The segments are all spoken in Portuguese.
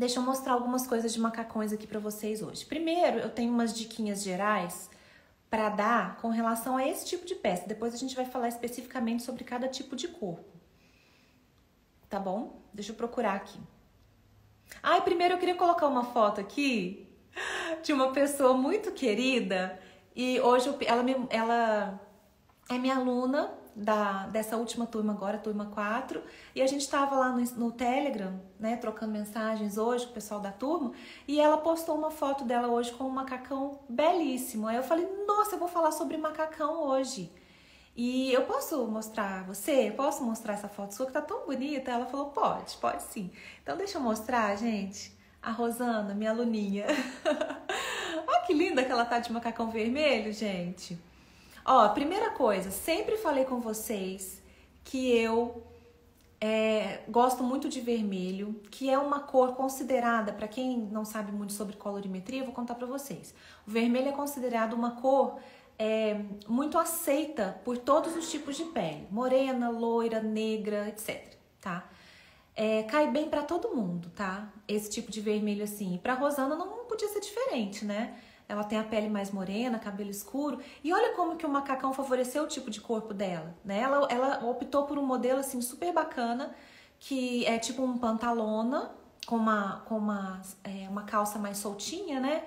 Deixa eu mostrar algumas coisas de macacões aqui para vocês hoje. Primeiro, eu tenho umas diquinhas gerais para dar com relação a esse tipo de peça. Depois a gente vai falar especificamente sobre cada tipo de corpo. Tá bom? Deixa eu procurar aqui. Ai, primeiro eu queria colocar uma foto aqui de uma pessoa muito querida e hoje ela, me, ela é minha aluna da, dessa última turma agora, turma 4, e a gente estava lá no, no Telegram, né, trocando mensagens hoje com o pessoal da turma, e ela postou uma foto dela hoje com um macacão belíssimo. Aí eu falei, nossa, eu vou falar sobre macacão hoje. E eu posso mostrar você? Posso mostrar essa foto sua que tá tão bonita? Ela falou, pode, pode sim. Então deixa eu mostrar, gente. A Rosana, minha aluninha. Olha que linda que ela tá de macacão vermelho, gente. Ó, primeira coisa, sempre falei com vocês que eu é, gosto muito de vermelho, que é uma cor considerada, para quem não sabe muito sobre colorimetria, eu vou contar para vocês. O vermelho é considerado uma cor é, muito aceita por todos os tipos de pele, morena, loira, negra, etc. Tá? É, cai bem para todo mundo, tá? Esse tipo de vermelho assim. Para Rosana não podia ser diferente, né? Ela tem a pele mais morena, cabelo escuro. E olha como que o macacão favoreceu o tipo de corpo dela, né? Ela, ela optou por um modelo assim super bacana, que é tipo um pantalona com uma, com uma, é, uma calça mais soltinha, né?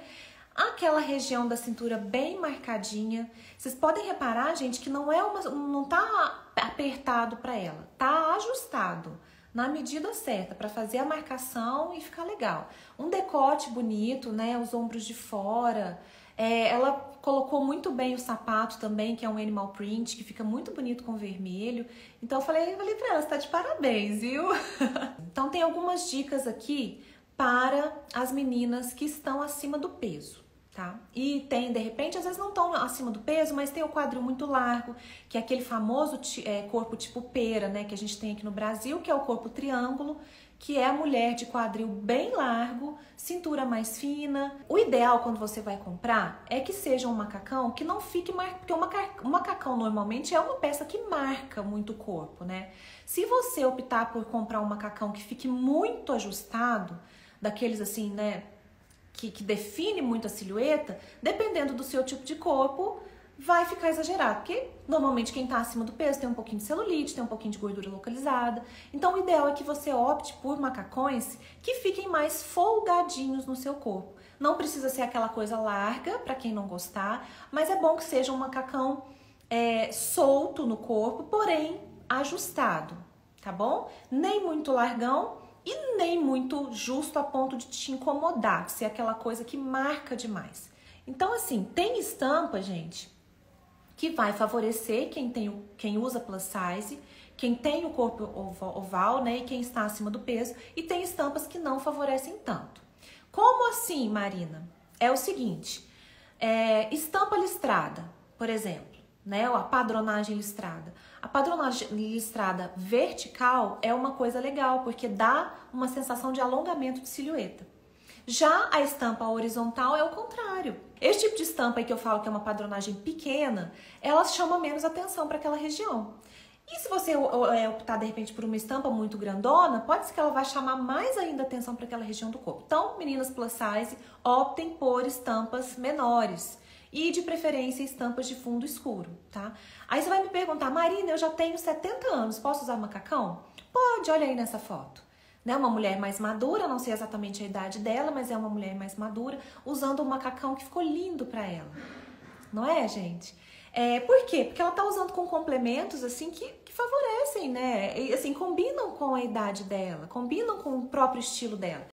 Aquela região da cintura bem marcadinha. Vocês podem reparar, gente, que não é uma, não tá apertado para ela, tá ajustado na medida certa para fazer a marcação e ficar legal. Um decote bonito, né? Os ombros de fora. É, ela colocou muito bem o sapato também, que é um animal print, que fica muito bonito com vermelho. Então eu falei, eu falei pra ela, você tá de parabéns, viu? então tem algumas dicas aqui para as meninas que estão acima do peso tá? E tem, de repente, às vezes não estão acima do peso, mas tem o quadril muito largo, que é aquele famoso é, corpo tipo pera, né? Que a gente tem aqui no Brasil, que é o corpo triângulo, que é a mulher de quadril bem largo, cintura mais fina. O ideal quando você vai comprar é que seja um macacão que não fique marcado, porque o macacão normalmente é uma peça que marca muito o corpo, né? Se você optar por comprar um macacão que fique muito ajustado, daqueles assim, né, que, que define muito a silhueta, dependendo do seu tipo de corpo, vai ficar exagerado, porque normalmente quem está acima do peso tem um pouquinho de celulite, tem um pouquinho de gordura localizada. Então o ideal é que você opte por macacões que fiquem mais folgadinhos no seu corpo. Não precisa ser aquela coisa larga para quem não gostar, mas é bom que seja um macacão é, solto no corpo, porém ajustado, tá bom? Nem muito largão e nem muito justo a ponto de te incomodar, ser aquela coisa que marca demais. Então, assim, tem estampa, gente, que vai favorecer quem, tem, quem usa plus size, quem tem o corpo oval, né, e quem está acima do peso, e tem estampas que não favorecem tanto. Como assim, Marina? É o seguinte, é, estampa listrada, por exemplo, né, a padronagem listrada. A padronagem listrada vertical é uma coisa legal, porque dá uma sensação de alongamento de silhueta. Já a estampa horizontal é o contrário. Esse tipo de estampa aí que eu falo que é uma padronagem pequena, ela chama menos atenção para aquela região. E se você é, optar de repente por uma estampa muito grandona, pode ser que ela vai chamar mais ainda atenção para aquela região do corpo. Então, meninas plus size, optem por estampas menores e de preferência estampas de fundo escuro, tá? Aí você vai me perguntar, Marina, eu já tenho 70 anos, posso usar macacão? Pode, olha aí nessa foto. Né, uma mulher mais madura, não sei exatamente a idade dela, mas é uma mulher mais madura, usando um macacão que ficou lindo para ela. Não é, gente? É, por quê? Porque ela tá usando com complementos assim que, que favorecem, né? E, assim, combinam com a idade dela, combinam com o próprio estilo dela.